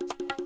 Ko'zlarimga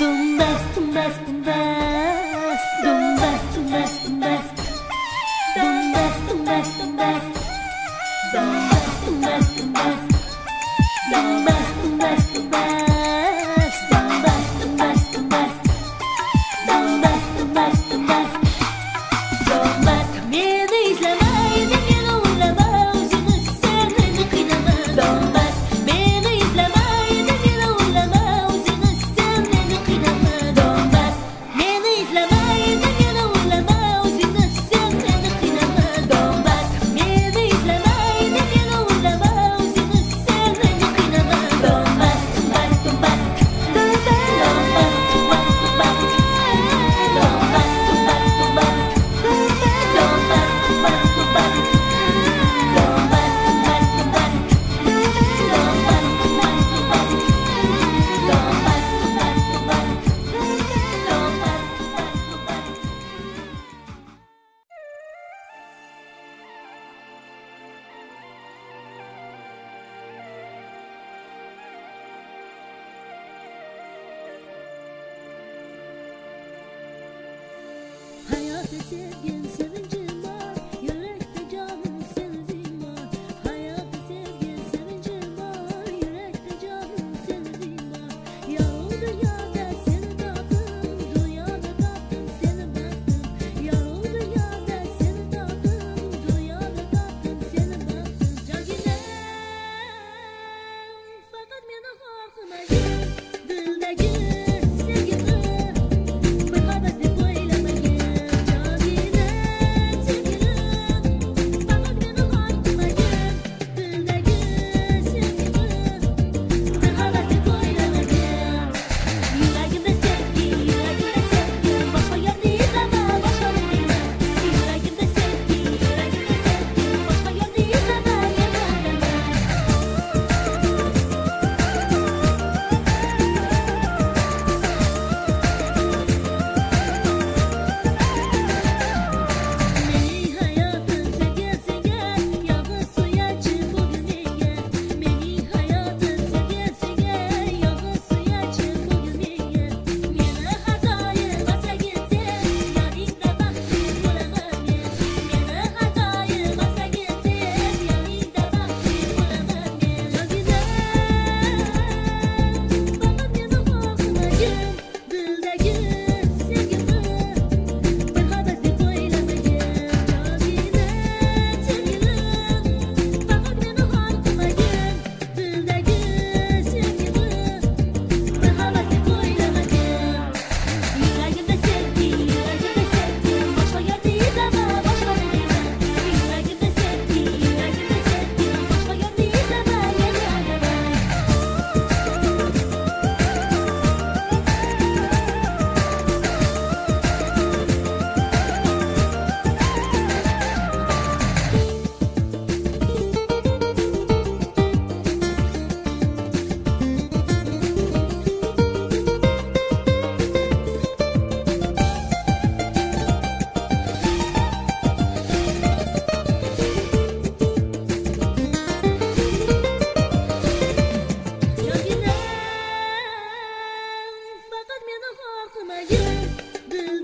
Dildagi sevgini bir habati bo'ylamagan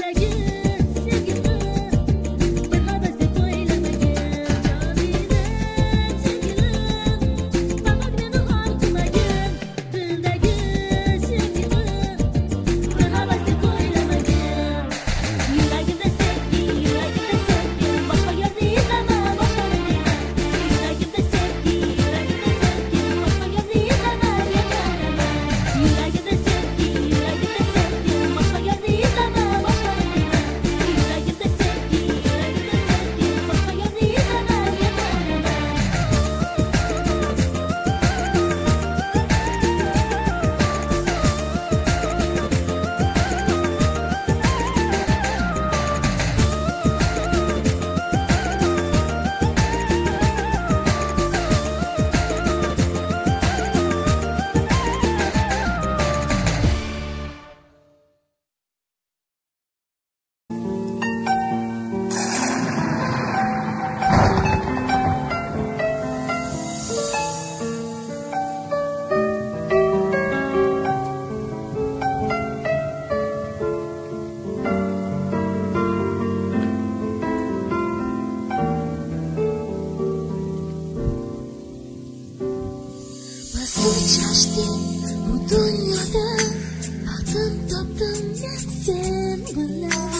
that you. Bu dunyoda Baxtim topdim men sen